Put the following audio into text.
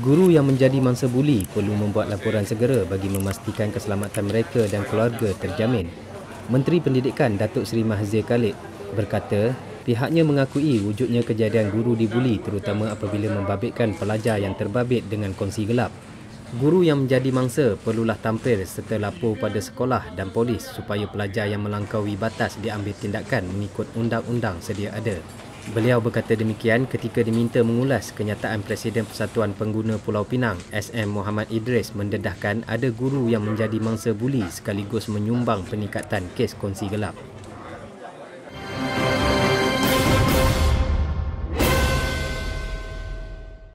Guru yang menjadi mangsa buli perlu membuat laporan segera bagi memastikan keselamatan mereka dan keluarga terjamin. Menteri Pendidikan Datuk Seri Mahathir Khalid berkata pihaknya mengakui wujudnya kejadian guru dibuli terutama apabila membabitkan pelajar yang terbabit dengan kongsi gelap. Guru yang menjadi mangsa perlulah tampil serta lapor pada sekolah dan polis supaya pelajar yang melangkaui batas diambil tindakan mengikut undang-undang sedia ada. Beliau berkata demikian ketika diminta mengulas kenyataan Presiden Persatuan Pengguna Pulau Pinang SM Muhammad Idris mendedahkan ada guru yang menjadi mangsa buli sekaligus menyumbang peningkatan kes kongsi gelap.